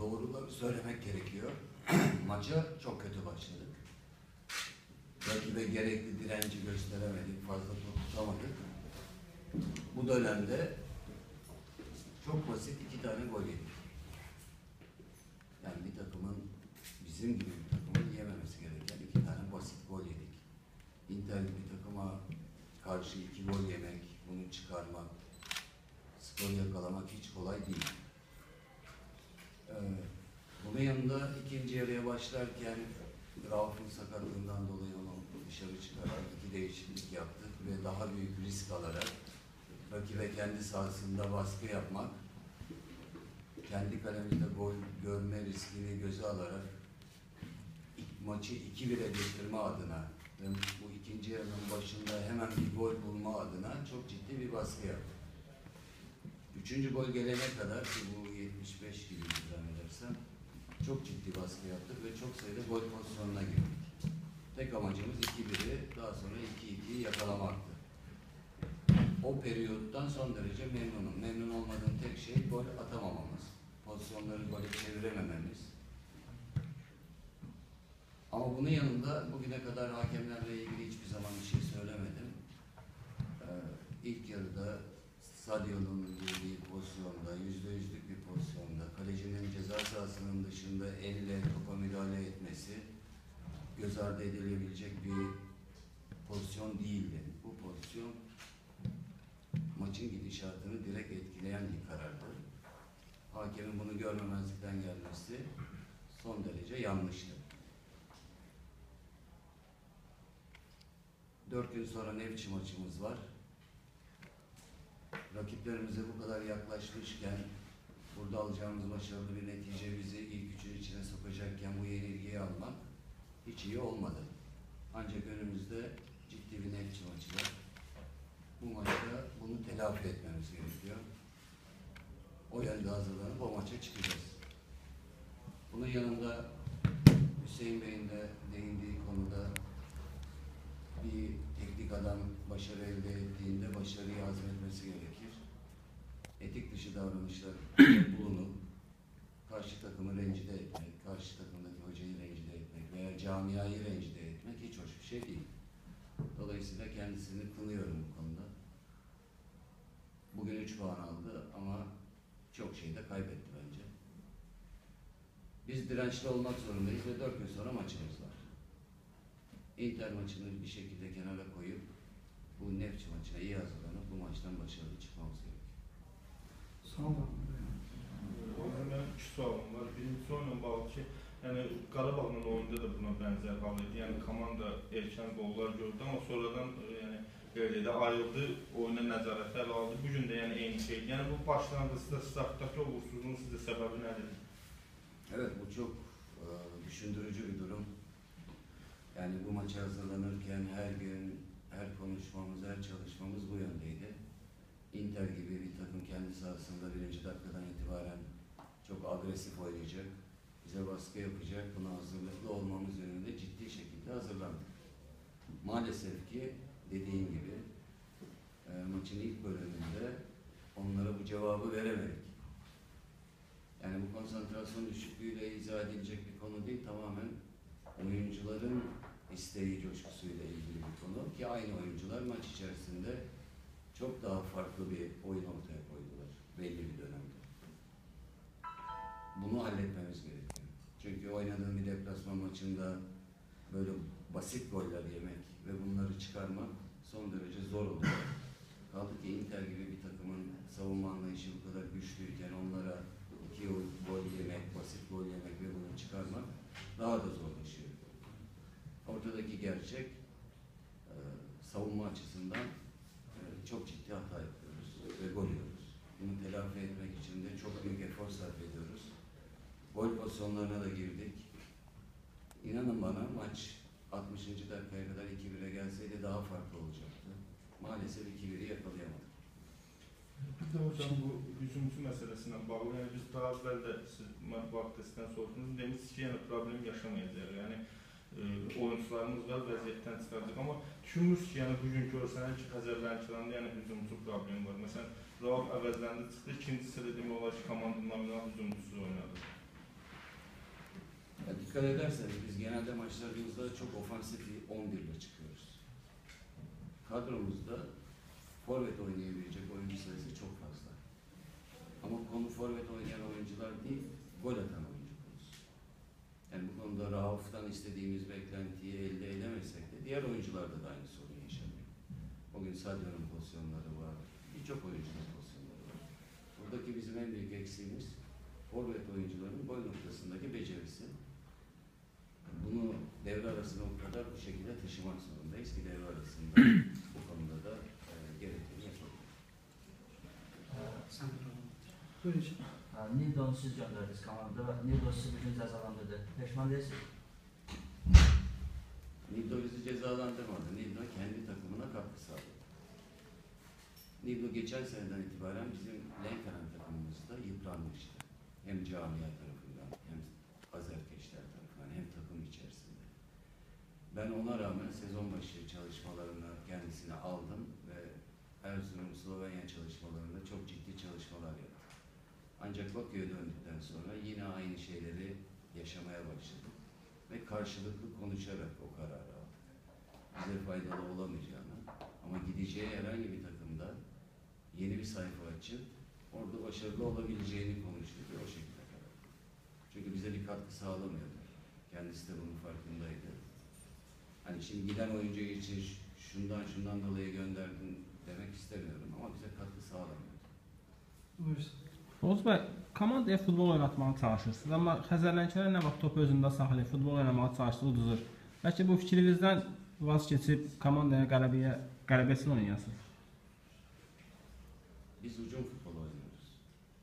doğruları söylemek gerekiyor. Maça çok kötü başladık. Rakibe gerekli direnci gösteremedik, fazla top tutamadık. Bu dönemde çok basit iki tane gol yedik. Yani bir takımın, bizim gibi bir takımın yememesi gereken iki tane basit gol yedik. Inter bir takıma karşı iki gol yemek, bunu çıkarmak, skoru yakalamak hiç kolay değil. Bunun yanında ikinci yarıya başlarken Rauf'un sakatlığından dolayı onu dışarı çıkararak iki değişiklik yaptık ve daha büyük risk alarak rakibe kendi sahasında baskı yapmak, kendi kalemizde gol görme riskini göze alarak maçı 2-1'e getirme adına ve bu ikinci yarının başında hemen bir gol bulma adına çok ciddi bir baskı yaptık. Üçüncü gol gelene kadar ki bu 75 gibi zannedersem çok ciddi baskı yaptık ve çok sayıda gol pozisyonuna girdik. Tek amacımız 2-1'i daha sonra 2-2'yi yakalamaktı. O periyottan son derece memnunum. Memnun olmadığım tek şey gol atamamamız. Pozisyonları gole çeviremememiz. Ama bunun yanında bugüne kadar hakemlerle ilgili hiçbir zaman bir şey söylemedim. Ee, ilk yarıda Sadio'nun girdiği pozisyonda, yüzde yüzlük pozisyonda, kalecinin ceza sahasının dışında elle topa müdahale etmesi göz ardı edilebilecek bir pozisyon değildi. Bu pozisyon maçın gidişatını direkt etkileyen bir karardı. Hakemin bunu görmemezlikten gelmesi son derece yanlıştı. Dört gün sonra Nevçi maçımız var. Rakiplerimize bu kadar yaklaşmışken burada alacağımız başarılı bir netice bizi ilk üçün içine sokacakken bu yenilgiyi almak hiç iyi olmadı. Ancak önümüzde ciddi bir Nevçi maçı var. Bu maçta bunu telafi etmemiz gerekiyor. O yönde hazırlanıp o maça çıkacağız. Bunun yanında Hüseyin Bey'in de değindiği konuda bir teknik adam başarı elde ettiğinde başarıyı hazmetmesi gerekir. Etik dışı davranışlar bulunup karşı takımı rencide etmek, karşı takımdaki hocayı rencide etmek veya camiayı rencide etmek hiç hoş bir şey değil. Dolayısıyla kendisini kınıyorum bu konuda. Bugün 3 puan aldı ama çok şey de kaybetti bence. Biz dirençli olmak zorundayız ve 4 gün sonra maçımız var. Inter maçını bir şekilde kenara koyup bu Nefçi maçına iyi hazırlanıp bu maçtan başarılı çıkmamız gerekiyor. Olun. Mənim iki sualım var. Birincisi onunla bağlı ki, yəni Qarabağın oyunda da buna bənzər hal idi. Yəni komanda erkən qollar gördü, amma sonradan e, yəni belə də ayrıldı, oyuna nəzarət ələ aldı. Bu gün də yəni eyni şeydir. Yəni bu başlanğıcda startdakı uğursuzluğun sizdə səbəbi nədir? Evet bu çok e, düşündürücü bir durum. Yani bu maça hazırlanırken her gün, her konuşmamız, her çalışmamız bu yöndeydi. Inter gibi bir takım kendi sahasında birinci dakikadan itibaren çok agresif oynayacak, bize baskı yapacak, buna hazırlıklı olmamız yönünde ciddi şekilde hazırlandık. Maalesef ki dediğim gibi e, maçın ilk bölümünde onlara bu cevabı veremedik. Yani bu konsantrasyon düşüklüğüyle izah edilecek bir konu değil, tamamen oyuncuların isteği coşkusuyla ilgili bir konu ki aynı oyuncular maç içerisinde çok daha farklı bir oyun ortaya koydular belli bir dönemde. Bunu halletmemiz gerekiyor. Çünkü oynadığım bir deplasman maçında böyle basit goller yemek ve bunları çıkarmak son derece zor oluyor. Kaldı ki Inter gibi bir takımın savunma anlayışı bu kadar güçlüyken onlara iki gol yemek, basit gol yemek ve bunu çıkarmak daha da zorlaşıyor. Ortadaki gerçek e, savunma açısından e, çok ciddi hata yapıyoruz ve gol yiyoruz. Bunu telafi etmek için de çok büyük efor sarf ediyoruz. Gol pozisyonlarına da girdik. İnanın bana maç 60. dakikaya kadar 2-1'e gelseydi daha farklı olacaktı. Maalesef 2-1'i yakalayamadık. Bir də hocam bu hücumçu məsələsinə bağlı, yəni biz daha əvvəl də siz mətbuat testindən soruşdunuz, demişsiniz ki, yəni problem yaşamayacaq. Yəni e, oyunçularımız var, vəziyyətdən çıxacaq. Amma düşünmürsünüz ki, yəni bu gün görsənir ki, Xəzərlənkiranda yəni hücumçu problemi var. Məsələn, Rauf əvəzləndi çıxdı, ikinci sıra demək olar ki, komandanın nominal hücumçusu oynadı. Dikkat ederseniz biz genelde maçlarımızda çok ofansif 11 ile çıkıyoruz. Kadromuzda forvet oynayabilecek oyuncu sayısı çok fazla. Ama konu forvet oynayan oyuncular değil, gol atan oyuncu. Yani bu konuda Rauf'tan istediğimiz beklentiyi elde edemesek de diğer oyuncularda da aynı sorun yaşanıyor. Bugün Sadio'nun pozisyonları var, birçok oyuncunun pozisyonları var. Buradaki bizim en büyük eksiğimiz forvet oyuncuların gol noktasındaki becerisi. Bunu devre arasına o kadar bu şekilde taşımak zorundayız ki devre arasında bu konuda da e, gerekeni yapalım. Sen de oğlum. Buyur hocam. Ha, Nildon'u siz göndərdiniz komandada və Nildon sizi bugün cəzalandırdı. Peşman değilsiniz. Nildo bizi cezalandırmadı. Nildo kendi takımına katkı sağladı. Nildo geçen seneden itibaren bizim Lenkaran takımımızda yıpranmıştı. Hem camia tarafından hem Azerkeşler tarafından hem takım içerisinde. Ben ona rağmen sezon başı çalışmalarına kendisini aldım ve Erzurum Slovenya çalışmalarında çok ciddi çalışmalar yaptı. Ancak Bakü'ye döndükten sonra yine aynı şeyleri yaşamaya başladık ve karşılıklı konuşarak o kararı aldık. Bize faydalı olamayacağını ama gideceği herhangi bir takımda yeni bir sayfa açıp orada başarılı olabileceğini konuştuk ve o şekilde karar. Çünkü bize bir katkı sağlamıyordu. Kendisi de bunun farkındaydı. Hani şimdi giden oyuncu için şundan şundan dolayı gönderdim demek istemiyorum ama bize katkı sağlamıyordu. Buyur. Oğuz bəy, komandaya futbol oynatmağa çalışırsınız, amma Xəzərlənkələr nə vaxt topu özündə saxlayıb futbol oynamağa çalışdı, uduzur. Bəlkə bu fikrinizdən vaz keçib komandaya qələbəyə qələbəsi oynayasınız. Biz hücum futbolu oynuyoruz.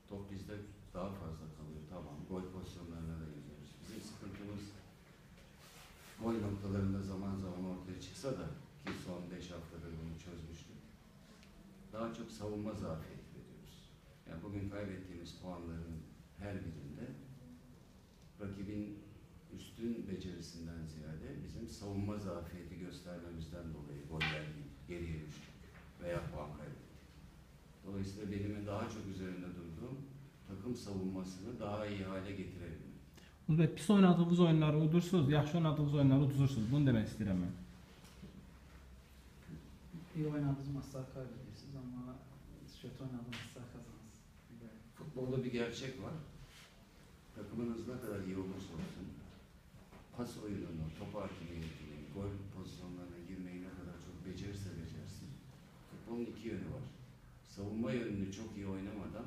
Top bizde daha fazla kalıyor. Tamam. Gol pozisyonlarına da gidiyoruz. Bizim sıkıntımız gol noktalarında zaman zaman ortaya çıksa da ki son 5 haftadır bunu çözmüştük. Daha çok savunma zafiyeti ediyoruz. Yani bugün kaybettiğimiz puanların her birinde rakibin üstün becerisinden ziyade bizim savunma zafiyeti göstermemizden dolayı goller geriye düştük veya puan kaybettik. Dolayısıyla benim daha çok üzerinde durduğum takım savunmasını daha iyi hale getirebilmek. Bəy, pis oynadığınız oyunları udursunuz, yaxşı oynadığınız oyunları uduzursunuz. Bunu demək istəyirəm mən. İyi oynadığınız maçlar kaybediyorsunuz ama kötü oynadığınız maçlar kazanırsınız. Futbolda bir gerçek var. Takımınız ne kadar iyi olursa olsun pas oyununu, top hakimiyetini, gol pozisyonlarına girmeyi ne kadar çok becerirse becersin. Futbolun iki yönü var. Savunma yönünü çok iyi oynamadan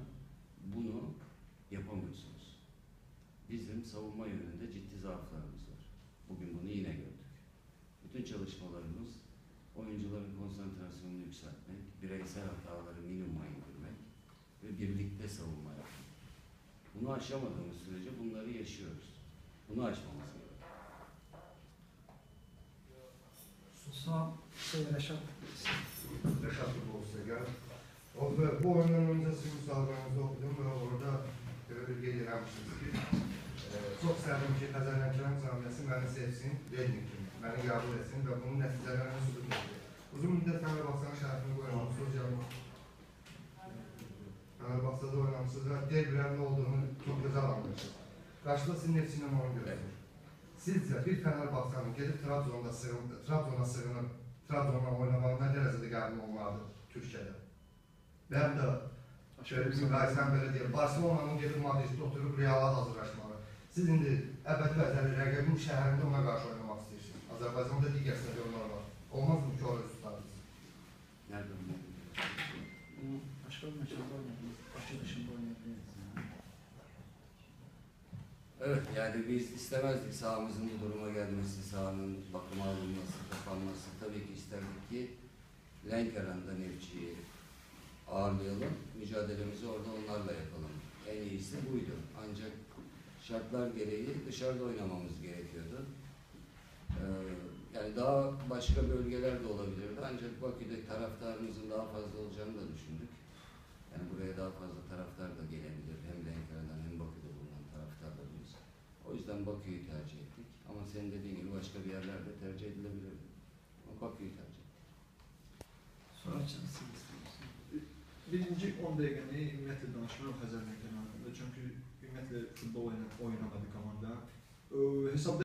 bunu yapamıyorsunuz. Bizim savunma yönünde ciddi zaaflarımız var. Bugün bunu yine gördük. Bütün çalışmalarımız oyuncuların konsantrasyonunu yükseltmek, bireysel hataları minimuma indirmek ve birlikte savunma yapmak. Bunu aşamadığımız sürece bunları yaşıyoruz. Bunu aşmamız gerekiyor. Son şey Reşat. Reşat Seger. O, bu oyundan önce sizin müsabenizde okudum ve orada böyle bir gece yapmışsınız ki e, çok sevdim ki Kazanyakiran camiası beni sevsin, benim kimi, mənə yardım etsin və bunun nəticələrini sübut edin. Uzun müddət Fənərbağçanın şərəfini qoymamışsınız, yəni Fənərbağçada oynamışsınız və devrən nə olduğunu çox gözəl anlayırsınız. Qarşıda sizin nefsindən onu görürsünüz. Sizcə bir Fənərbağçanın gedib Trabzonda sığınıb, Trabzona sığınıb, Trabzona oynamağı nə dərəcədə qəbul olmalıdır Türkiyədə? Və ya da şöyle bir müqayisən belə deyək, Barcelona'nın gedib Madriddə oturub Reala hazırlaşmağı. Siz indi əbəd vəzəli rəqəbin şəhərində ona qarşı oynamaq istəyirsiniz. Azərbaycanda digər stadionlar var. Olmaz mı ki oraya tutarız? Nerede bu? Bunu başka bir mekanda oynadınız. Başka dışında. Yani. Evet yani biz istemezdik sahamızın bu duruma gelmesi, sahanın bakıma alınması, kapanması. Tabii ki isterdik ki Lenkeran'da Nefçi'yi ağırlayalım, mücadelemizi orada onlarla yapalım. En iyisi buydu. Ancak şartlar gereği dışarıda oynamamız gerekiyordu. Ee, yani daha başka bölgeler de olabilirdi. Ancak Bakü'de taraftarımızın daha fazla olacağını da düşündük. Yani buraya daha fazla taraftar da gelebilir. Hem Lenkera'dan hem Bakü'de bulunan taraftarlarımız. O yüzden Bakü'yü tercih ettik. Ama senin dediğin gibi başka bir yerlerde tercih edilebilirdi. Ama Bakü'yü tercih ettik. Sonra açarsınız. Birinci 10 dəqiqəni ümumiyyətlə danışmıram Xəzərlə kənarında. Çünki ümumiyyətlə futbol oyna oynamadı komanda. Ö, Heç hesab